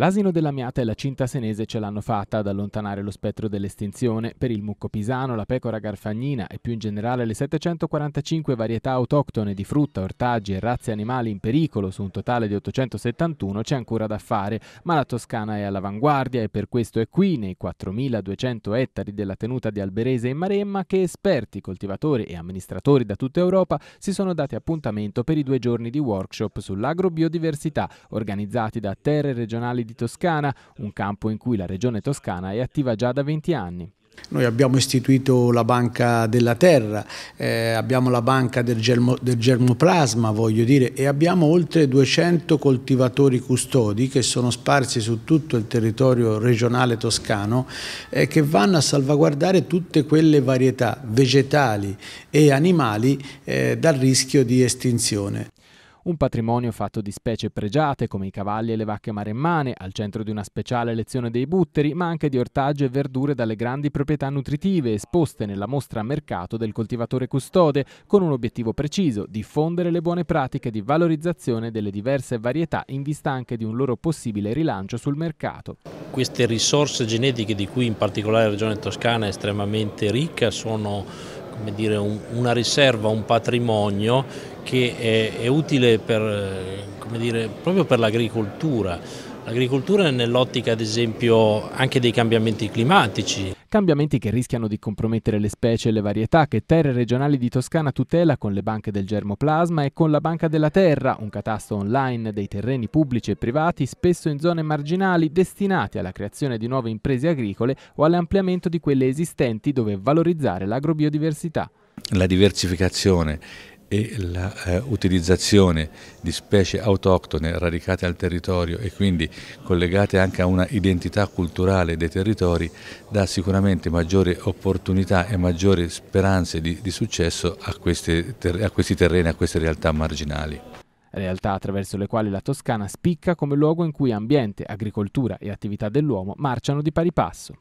L'asino della Miata e la cinta senese ce l'hanno fatta ad allontanare lo spettro dell'estinzione. Per il mucco pisano, la pecora garfagnina e più in generale le 745 varietà autoctone di frutta, ortaggi e razze animali in pericolo su un totale di 871 c'è ancora da fare, ma la Toscana è all'avanguardia e per questo è qui, nei 4.200 ettari della tenuta di Alberese in Maremma, che esperti, coltivatori e amministratori da tutta Europa si sono dati appuntamento per i due giorni di workshop sull'agrobiodiversità organizzati da terre regionali di Toscana, un campo in cui la regione toscana è attiva già da 20 anni. Noi abbiamo istituito la banca della terra, eh, abbiamo la banca del, germo, del, germoplasma, voglio dire, e abbiamo oltre 200 coltivatori custodi che sono sparsi su tutto il territorio regionale toscano eh, che vanno a salvaguardare tutte quelle varietà vegetali e animali eh, dal rischio di estinzione. Un patrimonio fatto di specie pregiate come i cavalli e le vacche maremmane, al centro di una speciale lezione dei butteri, ma anche di ortaggi e verdure dalle grandi proprietà nutritive esposte nella mostra mercato del coltivatore custode, con un obiettivo preciso, diffondere le buone pratiche di valorizzazione delle diverse varietà in vista anche di un loro possibile rilancio sul mercato. Queste risorse genetiche di cui in particolare la regione toscana è estremamente ricca sono dire, un, una riserva, un patrimonio che è, è utile per, dire, proprio per l'agricoltura. L'agricoltura nell'ottica ad esempio anche dei cambiamenti climatici. Cambiamenti che rischiano di compromettere le specie e le varietà che Terre Regionali di Toscana tutela con le banche del germoplasma e con la Banca della Terra, un catasto online dei terreni pubblici e privati spesso in zone marginali destinati alla creazione di nuove imprese agricole o all'ampliamento di quelle esistenti dove valorizzare l'agrobiodiversità. La diversificazione e l'utilizzazione eh, di specie autoctone radicate al territorio e quindi collegate anche a una identità culturale dei territori dà sicuramente maggiori opportunità e maggiori speranze di, di successo a questi, a questi terreni, a queste realtà marginali realtà attraverso le quali la Toscana spicca come luogo in cui ambiente, agricoltura e attività dell'uomo marciano di pari passo.